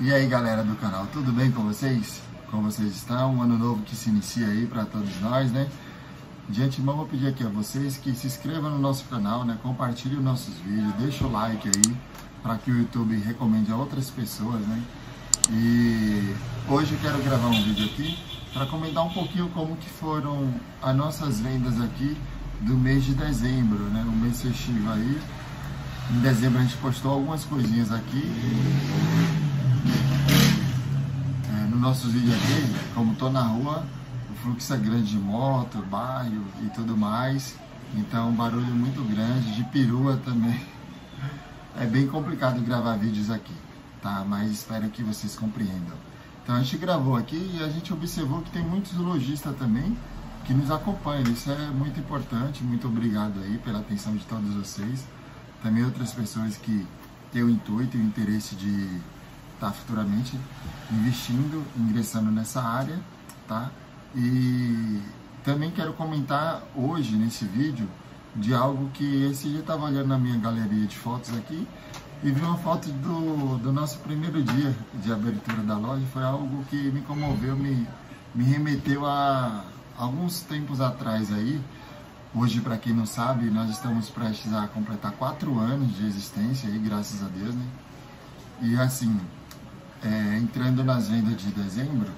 E aí galera do canal, tudo bem com vocês? Como vocês estão? Um ano novo que se inicia aí para todos nós, né? De antemão vou pedir aqui a vocês que se inscrevam no nosso canal, né? Compartilhem os nossos vídeos, deixa o like aí para que o YouTube recomende a outras pessoas, né? E hoje eu quero gravar um vídeo aqui para comentar um pouquinho como que foram as nossas vendas aqui do mês de dezembro, né? Um mês festivo aí. Em dezembro a gente postou algumas coisinhas aqui nos nossos vídeos aqui, como tô na rua, o fluxo é grande de moto, bairro e tudo mais. Então, barulho muito grande, de perua também. É bem complicado gravar vídeos aqui, tá? Mas espero que vocês compreendam. Então, a gente gravou aqui e a gente observou que tem muitos lojistas também que nos acompanham. Isso é muito importante. Muito obrigado aí pela atenção de todos vocês. Também outras pessoas que têm o intuito e o interesse de tá? Futuramente investindo, ingressando nessa área, tá? E também quero comentar hoje nesse vídeo de algo que esse dia estava olhando na minha galeria de fotos aqui e vi uma foto do, do nosso primeiro dia de abertura da loja. Foi algo que me comoveu, me, me remeteu a alguns tempos atrás aí. Hoje, para quem não sabe, nós estamos prestes a completar quatro anos de existência aí, graças a Deus, né? E assim, é, entrando nas vendas de dezembro,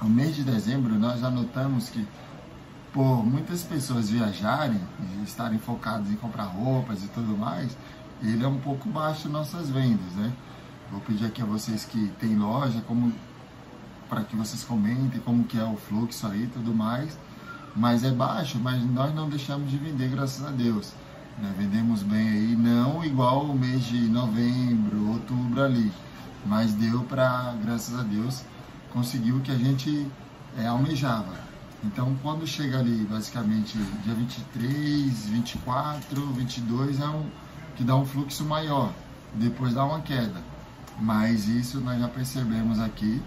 no mês de dezembro nós já notamos que por muitas pessoas viajarem e estarem focadas em comprar roupas e tudo mais, ele é um pouco baixo nossas vendas, né? Vou pedir aqui a vocês que tem loja, como para que vocês comentem como que é o fluxo aí e tudo mais. Mas é baixo, mas nós não deixamos de vender, graças a Deus. Né? Vendemos bem aí, não igual o mês de novembro, outubro ali mas deu para, graças a Deus, conseguir o que a gente é, almejava. Então, quando chega ali, basicamente, dia 23, 24, 22, é um que dá um fluxo maior, depois dá uma queda. Mas isso nós já percebemos aqui,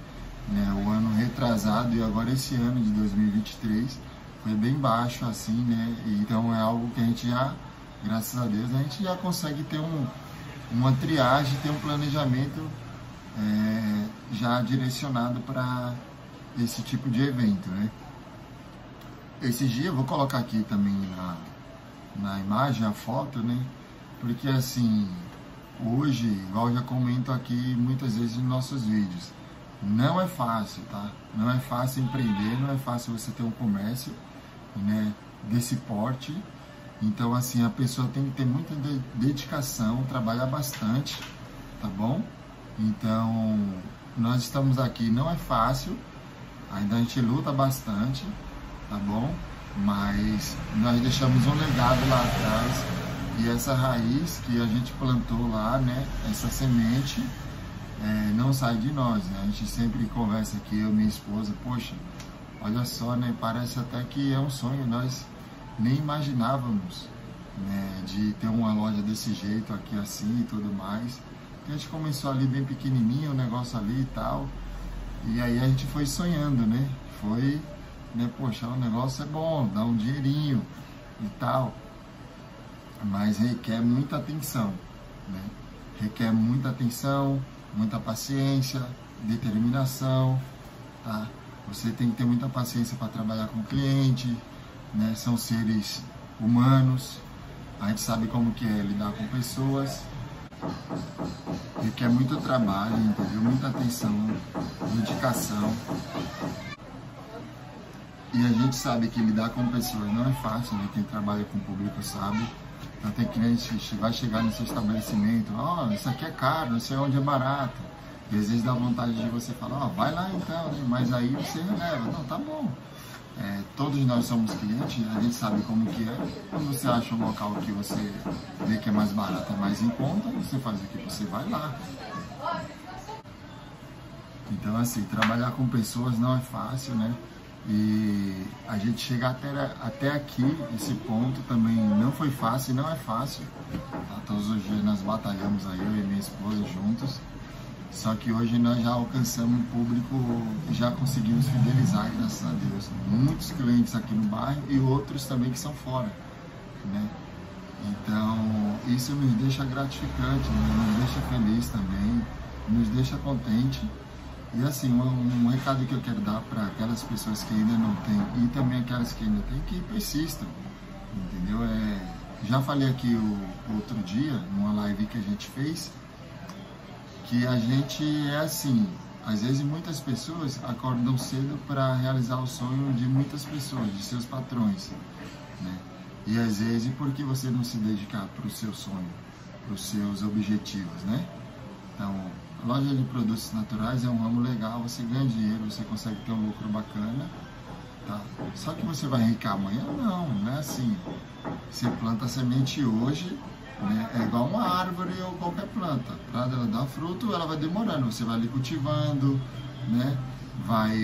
né, o ano retrasado e agora esse ano de 2023 foi bem baixo assim, né? Então é algo que a gente já, graças a Deus, a gente já consegue ter um, uma triagem, ter um planejamento é, já direcionado para esse tipo de evento, né? Esse dia eu vou colocar aqui também na, na imagem a foto, né? Porque assim, hoje, igual eu já comento aqui muitas vezes nos nossos vídeos, não é fácil, tá? Não é fácil empreender, não é fácil você ter um comércio, né? Desse porte. Então, assim, a pessoa tem que ter muita dedicação, trabalhar bastante, tá bom? Então, nós estamos aqui, não é fácil, ainda a gente luta bastante, tá bom? Mas nós deixamos um legado lá atrás e essa raiz que a gente plantou lá, né? Essa semente é, não sai de nós, né? A gente sempre conversa aqui, eu e minha esposa, poxa, olha só, né? Parece até que é um sonho, nós nem imaginávamos né, de ter uma loja desse jeito aqui assim e tudo mais a gente começou ali bem pequenininho, o negócio ali e tal. E aí a gente foi sonhando, né? Foi, né? Poxa, o negócio é bom, dá um dinheirinho e tal. Mas requer muita atenção, né? Requer muita atenção, muita paciência, determinação, tá? Você tem que ter muita paciência para trabalhar com o cliente, né? São seres humanos, a gente sabe como que é lidar com pessoas requer muito trabalho, entendeu? Muita atenção, dedicação. E a gente sabe que lidar com pessoas não é fácil, né? Quem trabalha com público sabe. Então tem cliente que vai chegar no seu estabelecimento, ó, oh, isso aqui é caro, não sei onde é barato. E às vezes dá vontade de você falar, ó, oh, vai lá então, né? mas aí você releva, não, tá bom. É, todos nós somos clientes, a gente sabe como que é. Quando você acha um local que você vê que é mais barato, é mais em conta, você faz o que? Você vai lá. Então, assim, trabalhar com pessoas não é fácil, né? E a gente chegar até, até aqui, esse ponto também não foi fácil, não é fácil. Tá? Todos os dias nós batalhamos aí, eu e minha esposa juntos. Só que hoje nós já alcançamos um público, já conseguimos fidelizar, graças a Deus. Muitos clientes aqui no bairro e outros também que são fora, né? Então, isso nos deixa gratificante, né? nos deixa feliz também. nos deixa contente. E assim, um, um recado que eu quero dar para aquelas pessoas que ainda não têm e também aquelas que ainda têm, que persistam, entendeu? É, já falei aqui o, outro dia, numa live que a gente fez, que a gente é assim, às vezes muitas pessoas acordam cedo para realizar o sonho de muitas pessoas, de seus patrões, né? E às vezes porque você não se dedicar para o seu sonho, para os seus objetivos, né? Então, a loja de produtos naturais é um ramo legal, você ganha dinheiro, você consegue ter um lucro bacana, tá? Só que você vai ricar amanhã? Não, não é assim. Você planta semente hoje, né? é árvore ou qualquer planta. Para ela dar fruto, ela vai demorando. Você vai ali cultivando, né? vai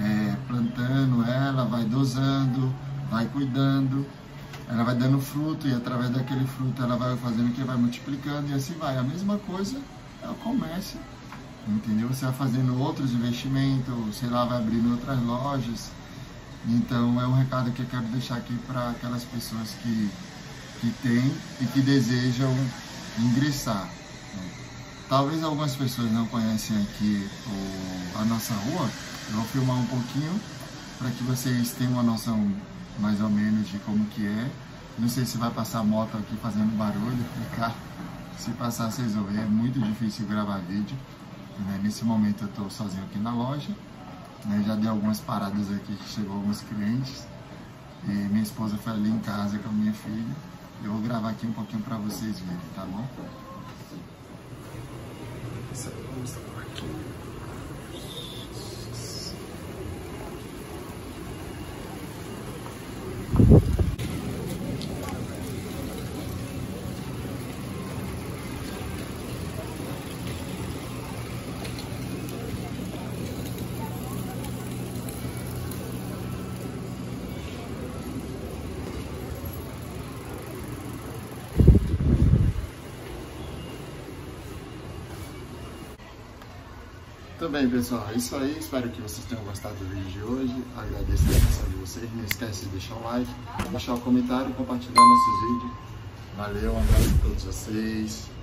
é, plantando ela, vai dosando, vai cuidando ela vai dando fruto e através daquele fruto ela vai fazendo que vai multiplicando e assim vai. A mesma coisa é o comércio, entendeu? Você vai fazendo outros investimentos, sei lá, vai abrindo outras lojas. Então é um recado que eu quero deixar aqui para aquelas pessoas que, que têm e que desejam ingressar. Né? Talvez algumas pessoas não conhecem aqui o, a nossa rua, eu vou filmar um pouquinho para que vocês tenham uma noção mais ou menos de como que é. Não sei se vai passar moto aqui fazendo barulho, ficar. Se passar, vocês ver, é muito difícil gravar vídeo. Né? Nesse momento eu estou sozinho aqui na loja. Né? Já dei algumas paradas aqui que chegou alguns clientes. E minha esposa foi ali em casa com a minha filha. Eu vou gravar aqui um pouquinho para vocês verem, tá bom? Muito bem, pessoal. É isso aí. Espero que vocês tenham gostado do vídeo de hoje. Agradeço a atenção de vocês. Não esquece de deixar um like, deixar um comentário e compartilhar nossos vídeos. Valeu, um abraço a todos vocês.